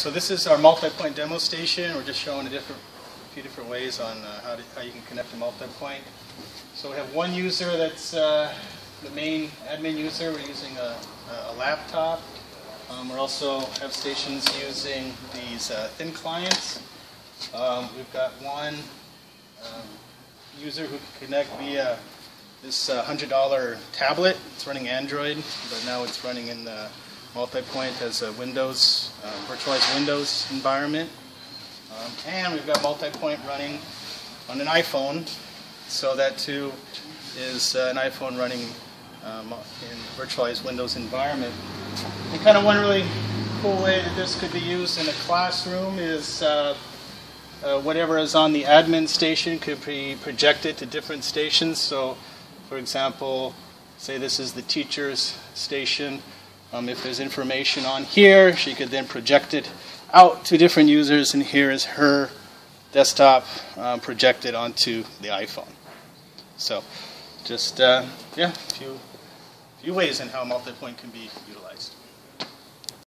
so this is our multi-point demo station. We're just showing a different, few different ways on uh, how, to, how you can connect a multi-point. So we have one user that's uh, the main admin user. We're using a, a laptop. Um, we also have stations using these uh, thin clients. Um, we've got one um, user who can connect via this uh, $100 tablet. It's running Android, but now it's running in the multi-point as a Windows, uh, virtualized Windows environment. Um, and we've got multi-point running on an iPhone. So that too is uh, an iPhone running um, in virtualized Windows environment. And kind of one really cool way that this could be used in a classroom is uh, uh, whatever is on the admin station could be projected to different stations. So, for example, say this is the teacher's station. Um, if there's information on here, she could then project it out to different users, and here is her desktop um, projected onto the iPhone. So, just uh, yeah, a few few ways in how multi-point can be utilized.